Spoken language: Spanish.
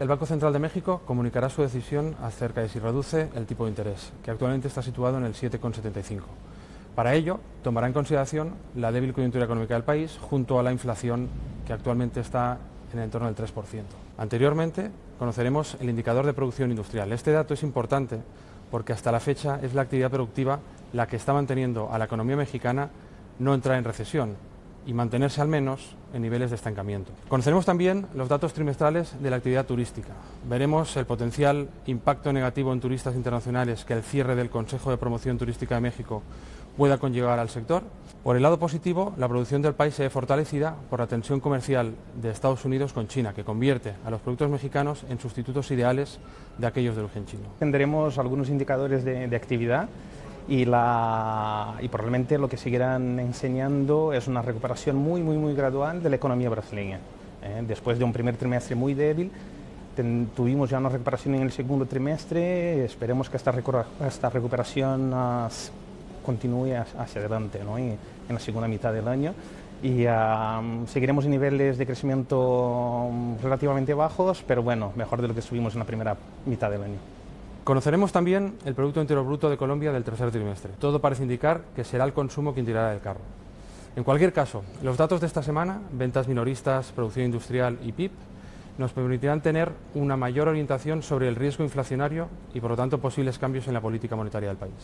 El Banco Central de México comunicará su decisión acerca de si reduce el tipo de interés, que actualmente está situado en el 7,75. Para ello, tomará en consideración la débil coyuntura económica del país junto a la inflación que actualmente está en el entorno del 3%. Anteriormente, conoceremos el indicador de producción industrial. Este dato es importante porque hasta la fecha es la actividad productiva la que está manteniendo a la economía mexicana no entrar en recesión, y mantenerse al menos en niveles de estancamiento. Conoceremos también los datos trimestrales de la actividad turística. Veremos el potencial impacto negativo en turistas internacionales que el cierre del Consejo de Promoción Turística de México pueda conllevar al sector. Por el lado positivo, la producción del país se ve fortalecida por la tensión comercial de Estados Unidos con China, que convierte a los productos mexicanos en sustitutos ideales de aquellos de origen chino. Tendremos algunos indicadores de, de actividad y, y probablemente lo que seguirán enseñando es una recuperación muy, muy, muy gradual de la economía brasileña. ¿eh? Después de un primer trimestre muy débil, tuvimos ya una recuperación en el segundo trimestre, esperemos que esta, esta recuperación continúe hacia adelante ¿no? en la segunda mitad del año y seguiremos en niveles de crecimiento relativamente bajos, pero bueno, mejor de lo que estuvimos en la primera mitad del año. Conoceremos también el Producto Interior Bruto de Colombia del tercer trimestre. Todo parece indicar que será el consumo quien tirará del carro. En cualquier caso, los datos de esta semana, ventas minoristas, producción industrial y PIB, nos permitirán tener una mayor orientación sobre el riesgo inflacionario y, por lo tanto, posibles cambios en la política monetaria del país.